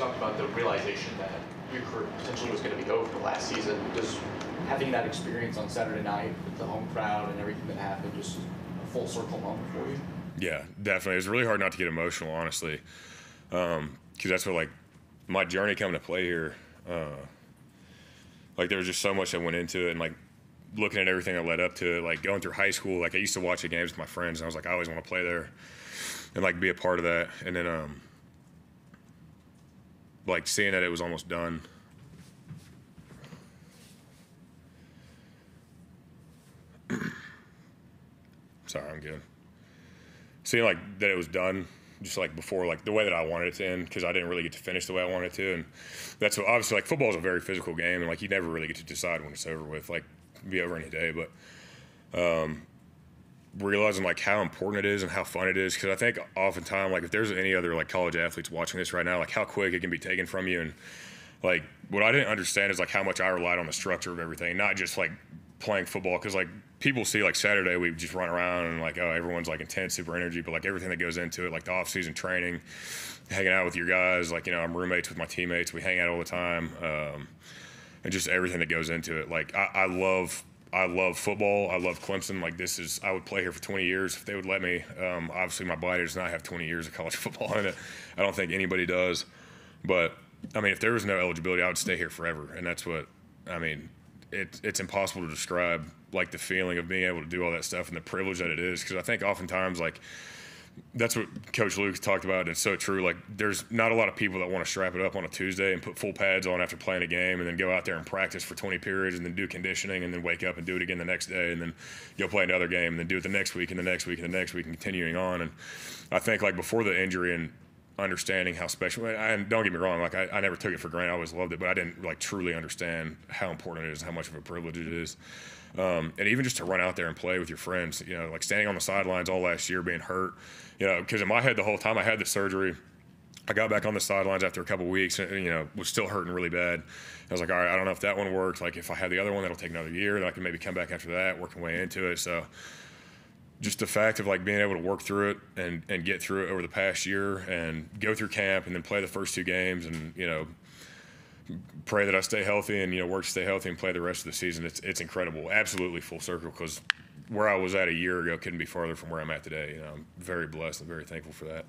talked about the realization that your career potentially was going to be over last season. Just having that experience on Saturday night with the home crowd and everything that happened just a full circle moment for you? Yeah, definitely. It was really hard not to get emotional, honestly, because um, that's what like my journey coming to play here. Uh, like there was just so much that went into it, and like looking at everything that led up to it, like going through high school. Like I used to watch the games with my friends, and I was like, I always want to play there, and like be a part of that. And then um, like seeing that it was almost done. Sorry, I'm good. Seeing like that it was done, just like before, like the way that I wanted it to end, because I didn't really get to finish the way I wanted to, and that's what, obviously like football is a very physical game, and like you never really get to decide when it's over with. Like be over any day, but um, realizing like how important it is and how fun it is, because I think oftentimes like if there's any other like college athletes watching this right now, like how quick it can be taken from you, and like what I didn't understand is like how much I relied on the structure of everything, not just like playing football, because like people see like Saturday we just run around and like oh everyone's like intense super energy but like everything that goes into it like the off season training hanging out with your guys like you know I'm roommates with my teammates we hang out all the time um, and just everything that goes into it. Like I, I, love I love football. I love Clemson. Like this is I would play here for 20 years if they would let me. Um, obviously my body does not have 20 years of college football in it. I don't think anybody does. But I mean if there was no eligibility I would stay here forever. And that's what I mean it, it's impossible to describe like the feeling of being able to do all that stuff and the privilege that it is. Because I think oftentimes like that's what Coach Luke talked about. And it's so true. Like, there's not a lot of people that want to strap it up on a Tuesday and put full pads on after playing a game, and then go out there and practice for 20 periods, and then do conditioning, and then wake up and do it again the next day, and then go play another game, and then do it the next week, and the next week, and the next week, and continuing on. And I think like before the injury and understanding how special. And don't get me wrong, like I, I, never took it for granted. I always loved it, but I didn't like truly understand how important it is, how much of a privilege it is. Um, and even just to run out there and play with your friends, you know, like standing on the sidelines all last year, being hurt, you know, because in my head the whole time I had the surgery. I got back on the sidelines after a couple weeks, and you know, was still hurting really bad. I was like, all right, I don't know if that one worked. Like, if I have the other one, that'll take another year. Then I can maybe come back after that, working my way into it. So, just the fact of like being able to work through it and, and get through it over the past year and go through camp and then play the first two games and you know pray that I stay healthy and you know work to stay healthy and play the rest of the season. It's it's incredible, absolutely full circle because where I was at a year ago couldn't be farther from where I'm at today. You know, I'm very blessed and very thankful for that.